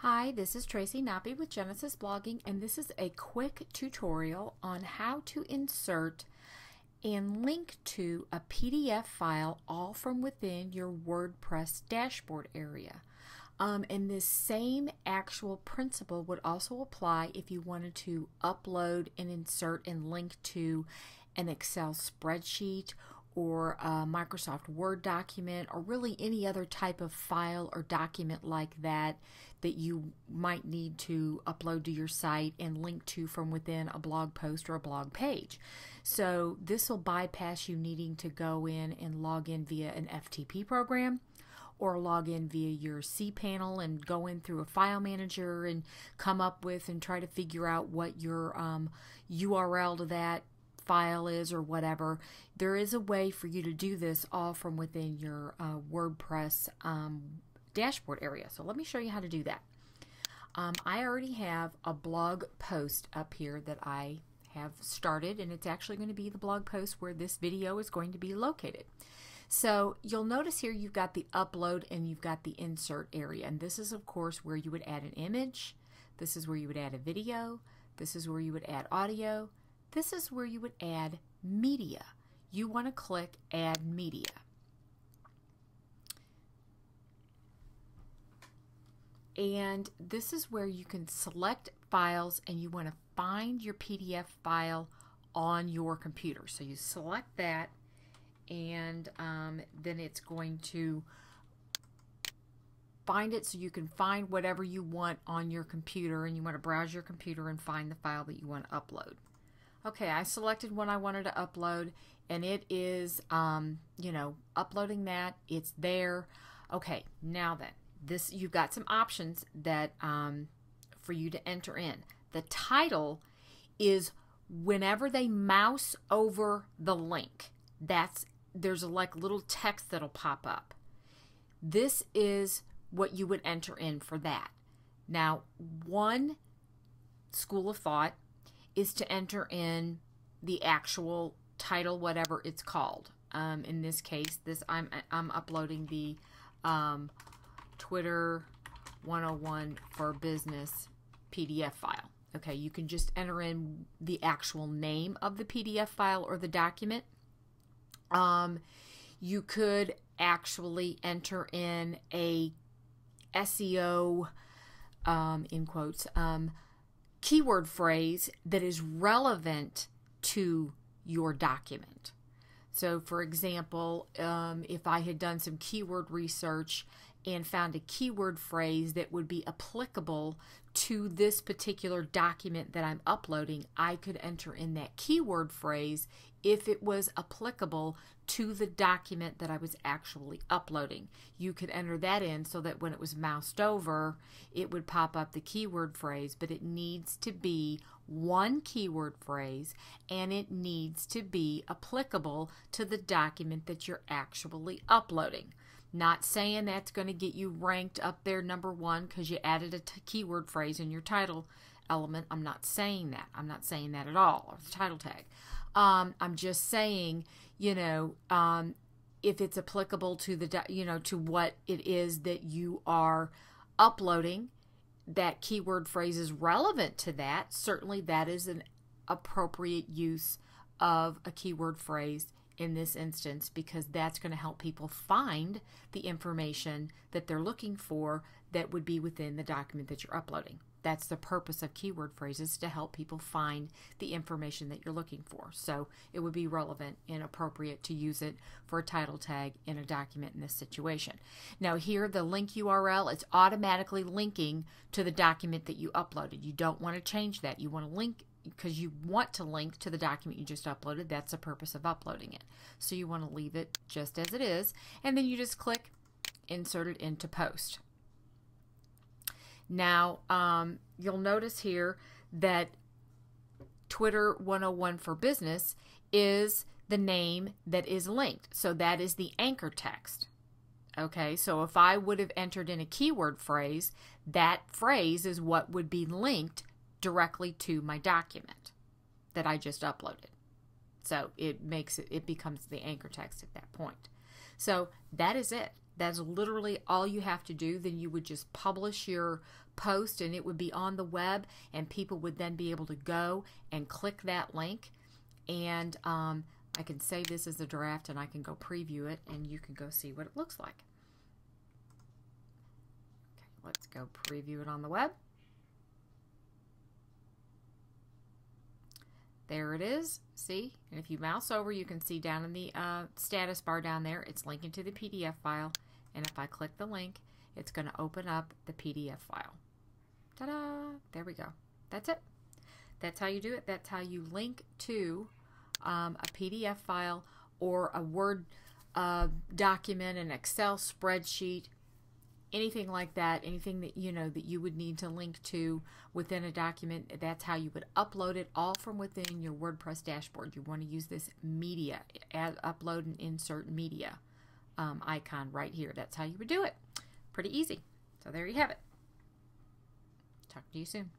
Hi, this is Traci Knoppe with Genesis Blogging, and this is a quick tutorial on how to insert and link to a PDF file all from within your WordPress dashboard area. Um, and this same actual principle would also apply if you wanted to upload and insert and link to an Excel spreadsheet or a Microsoft Word document or really any other type of file or document like that that you might need to upload to your site and link to from within a blog post or a blog page. So this will bypass you needing to go in and log in via an FTP program or log in via your cPanel and go in through a file manager and come up with and try to figure out what your um, URL to that file is or whatever, there is a way for you to do this all from within your uh, WordPress um, dashboard area. So let me show you how to do that. Um, I already have a blog post up here that I have started and it's actually going to be the blog post where this video is going to be located. So you'll notice here you've got the upload and you've got the insert area and this is of course where you would add an image, this is where you would add a video, this is where you would add audio, this is where you would add media. You want to click Add Media. And this is where you can select files and you want to find your PDF file on your computer. So you select that and um, then it's going to find it so you can find whatever you want on your computer and you want to browse your computer and find the file that you want to upload. Okay, I selected one I wanted to upload and it is, um, you know, uploading that. It's there. Okay, now then, this you've got some options that um, for you to enter in. The title is whenever they mouse over the link, that's there's a like little text that'll pop up. This is what you would enter in for that. Now, one school of thought is to enter in the actual title, whatever it's called. Um, in this case, this I'm I'm uploading the um, Twitter 101 for Business PDF file. Okay, you can just enter in the actual name of the PDF file or the document. Um, you could actually enter in a SEO, um, in quotes, um, keyword phrase that is relevant to your document. So, for example, um, if I had done some keyword research and found a keyword phrase that would be applicable to this particular document that I'm uploading, I could enter in that keyword phrase if it was applicable to the document that I was actually uploading. You could enter that in so that when it was moused over, it would pop up the keyword phrase, but it needs to be one keyword phrase and it needs to be applicable to the document that you're actually uploading. Not saying that's going to get you ranked up there number one because you added a keyword phrase in your title element. I'm not saying that. I'm not saying that at all, or the title tag. Um, I'm just saying, you know, um, if it's applicable to the, you know, to what it is that you are uploading, that keyword phrase is relevant to that. Certainly, that is an appropriate use of a keyword phrase in this instance because that's going to help people find the information that they're looking for that would be within the document that you're uploading. That's the purpose of keyword phrases to help people find the information that you're looking for. So it would be relevant and appropriate to use it for a title tag in a document in this situation. Now here the link URL it's automatically linking to the document that you uploaded. You don't want to change that. You want to link because you want to link to the document you just uploaded. That's the purpose of uploading it. So you want to leave it just as it is and then you just click insert it into post. Now, um, you'll notice here that Twitter 101 for Business is the name that is linked. So that is the anchor text. Okay, so if I would have entered in a keyword phrase, that phrase is what would be linked directly to my document that I just uploaded. So it makes it, it becomes the anchor text at that point. So that is it. That's literally all you have to do. Then you would just publish your post and it would be on the web, and people would then be able to go and click that link. And um, I can save this as a draft and I can go preview it, and you can go see what it looks like. Okay, let's go preview it on the web. There it is. See? And if you mouse over, you can see down in the uh, status bar down there, it's linking to the PDF file. And if I click the link, it's going to open up the PDF file. Ta-da! There we go. That's it. That's how you do it. That's how you link to um, a PDF file or a Word uh, document, an Excel spreadsheet, anything like that, anything that you know that you would need to link to within a document, that's how you would upload it all from within your WordPress dashboard. You want to use this media, add, upload and insert media um, icon right here. That's how you would do it. Pretty easy. So there you have it. Talk to you soon.